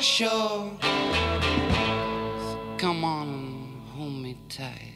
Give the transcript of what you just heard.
sure. Come on hold me tight.